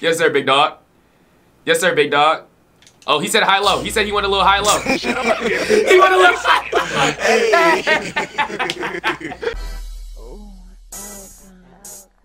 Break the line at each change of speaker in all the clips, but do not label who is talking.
Yes, sir, big dog. Yes, sir, big dog. Oh, he said high low. He said he went a little high low. he went a little high low.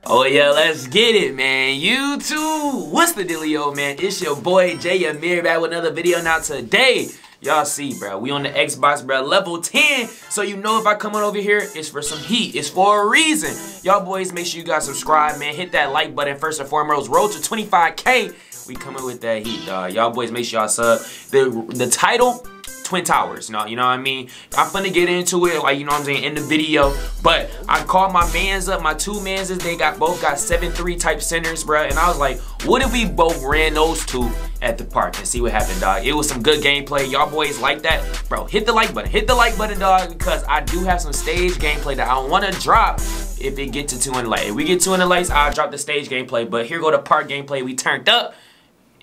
Oh yeah, let's get it, man. You too. What's the dealio, man? It's your boy Jay Amir back with another video. Now today, y'all see, bro, we on the Xbox, bro, level 10. So you know if I come on over here, it's for some heat. It's for a reason. Y'all boys, make sure you guys subscribe, man. Hit that like button first and foremost. Road to 25K. We coming with that heat, dog. Y'all boys, make sure y'all sub. The, the title Twin Towers. You know, you know what I mean? I'm finna get into it, like, you know what I'm saying, in the video. But I called my mans up, my two mans, they got both got 7-3 type centers, bro. And I was like, what if we both ran those two at the park and see what happened, dog? It was some good gameplay. Y'all boys like that? Bro, hit the like button. Hit the like button, dog, because I do have some stage gameplay that I want to drop if it get to 200 likes. If we get 200 likes, I'll drop the stage gameplay. But here go the park gameplay. We turned up.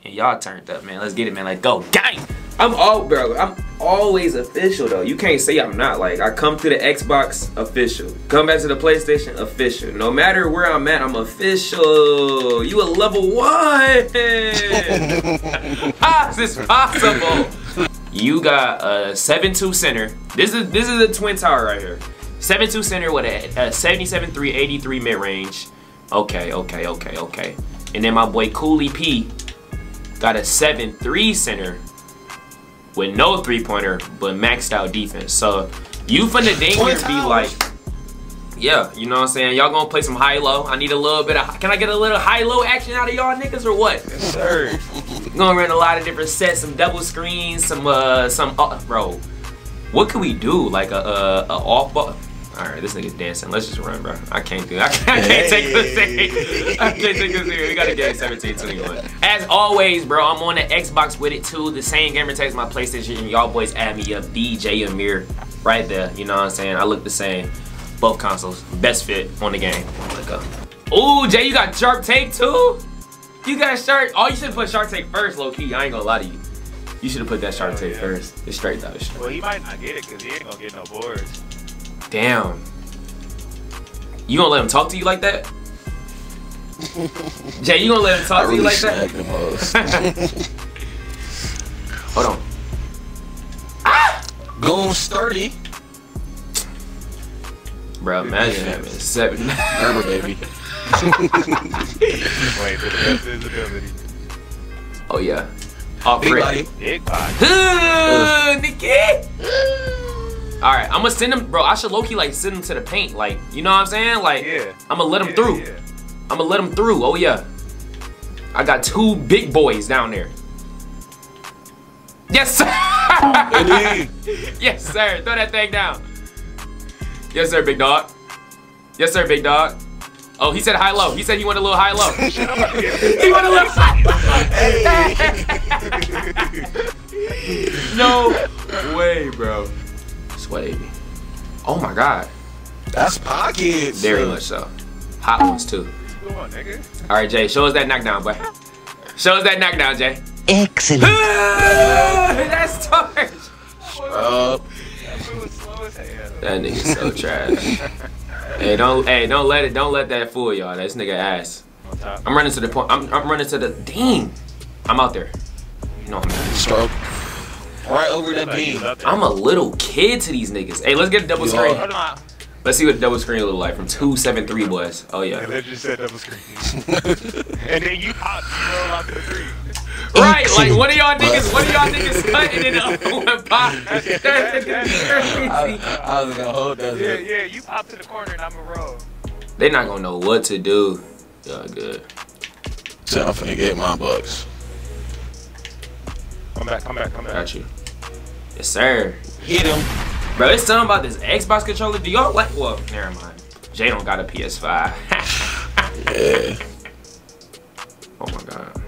And y'all turned up, man. Let's get it, man. Let's go. Gang! I'm all, bro. I'm always official though. You can't say I'm not. Like I come to the Xbox official. Come back to the PlayStation official. No matter where I'm at, I'm official. You a level one. Ah, How is this possible? You got a 7-2 center. This is this is a twin tower right here. 7-2 center with a, a 77-3, 83 mid range. Okay, okay, okay, okay. And then my boy Cooley P got a 7-3 center with no three-pointer, but maxed out defense. So you finna dang here be like, yeah, you know what I'm saying? Y'all gonna play some high-low. I need a little bit of, can I get a little high-low action out of y'all niggas or what?
Yes, sir.
gonna run a lot of different sets, some double screens, some, uh, some, uh, bro. What can we do? Like a, a, a off ball? All right, this nigga's dancing. Let's just run, bro. I can't do. I can't, I can't take this serious. I can't take this serious. We gotta get 17 21. As always, bro, I'm on the Xbox with it too. The same gamer tags my PlayStation. Y'all boys add me up. DJ Amir, right there. You know what I'm saying? I look the same. Both consoles, best fit on the game. Let's go. Ooh, Jay, you got Shark Tank too? You got Shark. Oh, you should put Shark Tank first, low key. I ain't gonna lie to you. You should have put that Shark oh, Tank yeah. first. It's straight though. Straight.
Well, he might not get it because he ain't gonna get no boards.
Damn. You gonna let him talk to you like that? Jay, you gonna let him talk I to really you like that? Hold on.
Ah! Going sturdy.
Bro, imagine having seven.
Remember, baby.
Wait for the rest of ability.
Oh yeah. Off
Big body.
Big body.
Nikki. All right, I'm gonna send him, bro. I should low key like send him to the paint, like you know what I'm saying? Like,
yeah.
I'm gonna let him
yeah,
through.
Yeah.
I'm gonna let him through. Oh yeah. I got two big boys down there. Yes, sir. yes, sir. Throw that thing down. Yes, sir, big dog. Yes, sir, big dog. Oh, he said high low. He said he went a little high low. he went a little high low. no way, bro. Sway. Oh my god.
That's pockets.
Very much so. Hot ones too.
On,
All right, Jay. Show us that knockdown, boy. Show us that knockdown, Jay.
Excellent.
That's torch.
Uh,
that nigga so trash. hey, don't hey, don't let it don't let that fool y'all. This nigga ass. I'm running to the point. I'm I'm running to the dang. I'm out there. You know I'm not.
Stroke. Right over that beam.
I'm a little kid to these niggas. Hey, let's get a double
You
screen. Let's see what the double screen look like from 273 boys. Oh
And
yeah.
then just said double screen. and then you pop, you roll out the three.
Right, like one of y'all niggas, one of y'all niggas cutting and the other one pop. That's crazy.
I was gonna hold that.
Yeah, yeah, you pop to the corner and I'm a roll.
They not gonna know what to do. Yeah, good.
So I'm finna get my bucks.
Come back, come back, come back.
Got you. Yes, sir.
Hit him.
Bro, it's something about this Xbox controller. Do y'all like? Well, never mind. Jay don't got a PS5.
Yeah.
oh my god.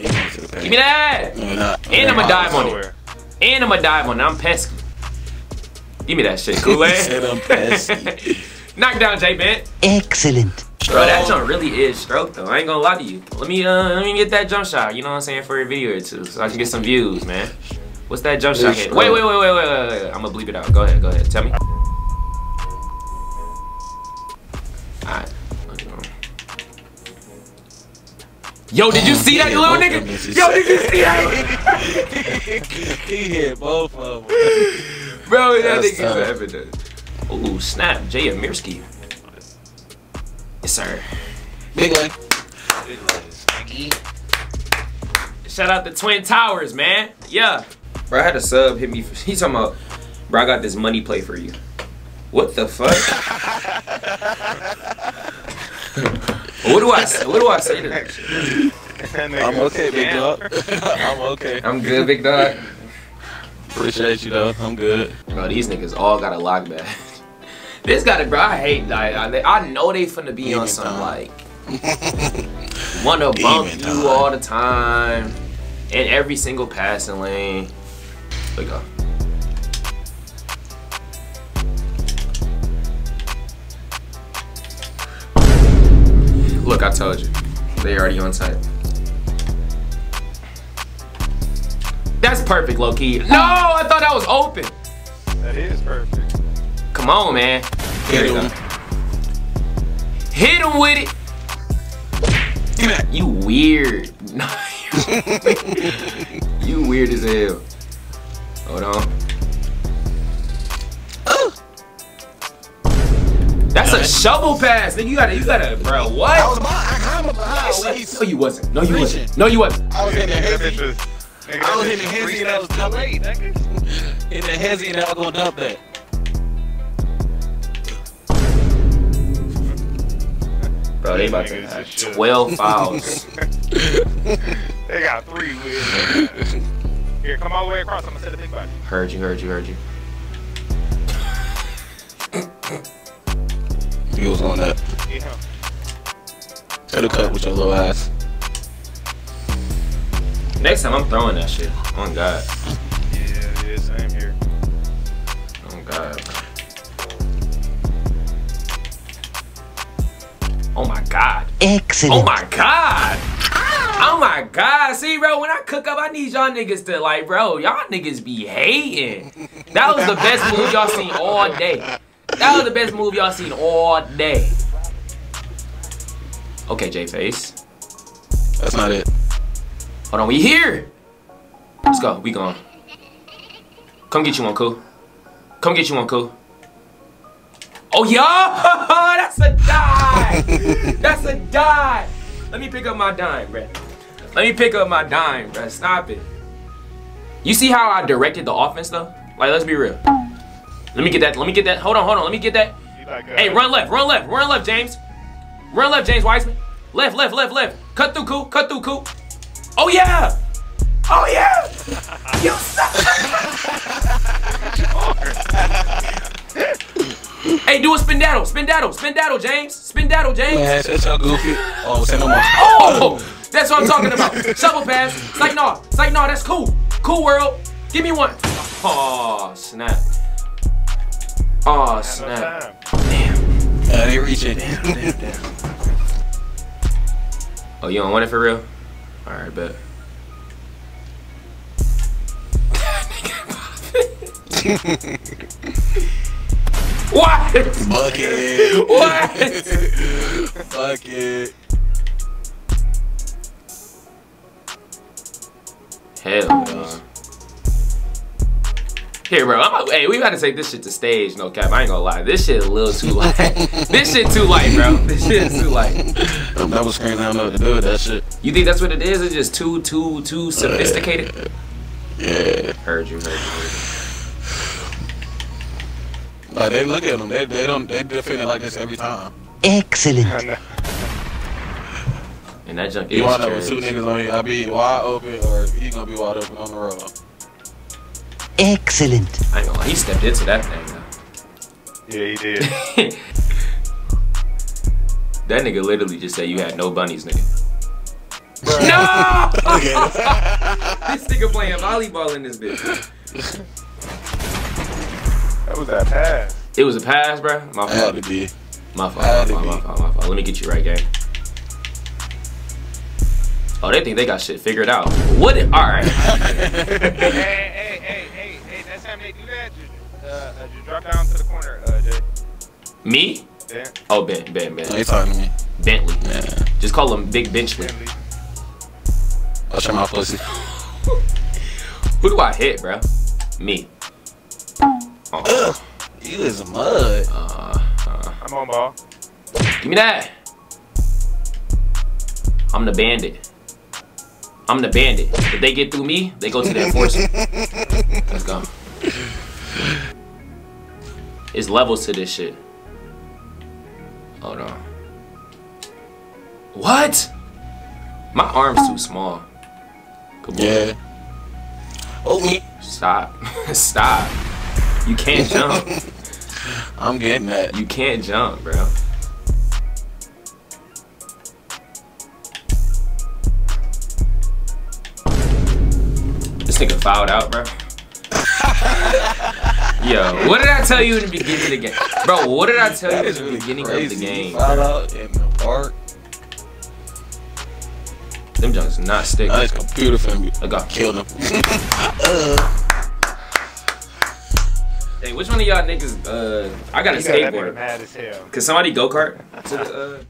Give
Give me that. And I'ma dive on it. And I'ma dive on it. I'm pesky. Give me that shit, Kool-Aid.
Said I'm pesky.
Knock down, J Bent.
Excellent.
Bro, that jump really is stroke though. I ain't gonna lie to you. Let me uh let me get that jump shot, you know what I'm saying, for a video or two, so I can get some views, man. What's that jump shot hit? Wait, wait, wait, wait, wait, wait, wait. I'm gonna bleep it out. Go ahead, go ahead. Tell me. Alright. Yo, did you see that
Yeah,
little nigga?
of them bitches.
Yo, did you see that?
he hit both of them.
Bro, that
That's
nigga's
tough.
evident. Ooh, snap. Jay Amirski. Yes, sir.
Big leg.
Shout out to Twin Towers, man. Yeah. Bro, I had a sub hit me. He's talking about, bro, I got this money play for you. What the fuck? what do I say? What do I say to that shit?
I'm okay, big dog. I'm okay.
I'm good, big dog.
Appreciate you though. I'm good.
Bro, these niggas all got a lock back. This got it, bro. I hate. Like, I, I know they finna be on some
time.
like wanna bump
Even
you
time.
all the time in every single passing lane. Look. Look, I told you. They already on type. That's perfect, low key. No, I thought that was open.
That is perfect.
Come on, man. Here you go. Hit him with it.
Give me that.
You weird. You- you weird as hell. Hold on. That's a shovel pass, nigga. You gotta, you gotta, bro.
I was
What?
behind. I was behind. Wait,
No, you wasn't. No, you
Reaching.
wasn't. No, you wasn't.
I was hitting the
That
hezzy. I was
that
hitting the
bitch
hezzy and I was too late.
nigga.
Hitting the hezzy and I was gonna dump that.
Bro, they about to have 12 fouls.
They got three wins. Here, come all the way across. I'm gonna set a big body.
Heard you, heard you, heard you.
You was on that.
Yeah.
Could have cut with your little ass.
Next time I'm throwing that shit. On God.
Yeah, yeah, same here.
Oh God. Oh my God.
Excellent.
Oh my God. Oh my God. See, bro, when I cook up, I need y'all niggas to like, bro, y'all niggas be hating. That was the best move y'all seen all day. That was the best move y'all seen all day. Okay, J Face.
That's not it.
Hold on, we here. Let's go. We gone. Come get you one, cool. Come get you one, cool. Oh, yeah! That's a dime! That's a dime! Let me pick up my dime, bruh. Let me pick up my dime, bro. Stop it. You see how I directed the offense, though? Like, let's be real. Let me get that. Let me get that. Hold on, hold on. Let me get that. Hey, run left, run left, run left, James. Run left, James Wiseman. Left, left, left, left. Cut through, cool. Cut through, cool. Oh yeah. Oh yeah. You suck. hey, do a spindaddle, spindaddle, spindaddle, James. Spindaddle, James.
Man, that's so goofy. Oh, send no more.
Oh, that's what I'm talking about. Shovel pass. It's like no. It's like no. That's cool. Cool world. Give me one. Oh snap. Oh snap. Damn.
Yeah, they reaching.
Damn, damn, damn. Oh, you don't want it for real? Alright, bet. what?
Bucket.
What?
Bucket.
Hell no. Here, bro. I'm, hey, we gotta take this shit to stage. No cap. I ain't gonna lie. This shit a little too light. this shit too light, bro. This shit is too light.
That was screen. I don't know what to do with that shit.
You think that's what it is? It's just too, too, too sophisticated.
Yeah.
Heard you, heard you, heard you.
Like they look at them. They they don't they defend it like this every time.
Excellent.
I know.
And that junk
You
is
wind up with two niggas on you. I be wide open or he gonna be wide open on the road.
Excellent.
I ain't gonna lie. He stepped into that thing, though.
Yeah, he did.
That nigga literally just said you had no bunnies, nigga. No! this nigga playing volleyball in this bitch.
That was that pass.
It was a pass, bro. My
I had
fault.
to be.
My fault. My fault. My fault. My fault. Let me get you right, gang. Oh, they think they got shit figured out. What? All right.
hey, hey, hey, hey, hey, hey, next time they do that, just, uh, uh, just drop down to the corner, uh, Jay.
Me?
Dan,
Oh, Ben, Ben,
No,
Ben.
he talking to me.
Bentley.
Yeah.
Just call him Big Benchley.
Bentley.
Watch my pussy.
Who do I hit, bro? Me. Oh,
You is mud.
uh, uh,
I'm on ball.
give me that. I'm the bandit. I'm the bandit. If they get through me, they go to the enforcer. Let's go. It's levels to this shit. Hold on. What? My arm's too small. Come on.
Yeah. Oh me.
Stop. Stop. You can't jump.
I'm getting that.
You can't jump, bro. Nigga fouled out, bro. Yo, what did I tell you in the beginning of the game? Bro, what did I tell you in the
really
beginning
crazy.
of the game?
Foul out in the park.
Them junks not stick.
Now his computer finna
I got
be killing him. uh,
Hey, which one of y'all niggas? Uh, I got a
You got that
skateboard.
mad as hell.
Can somebody go kart to the? Uh...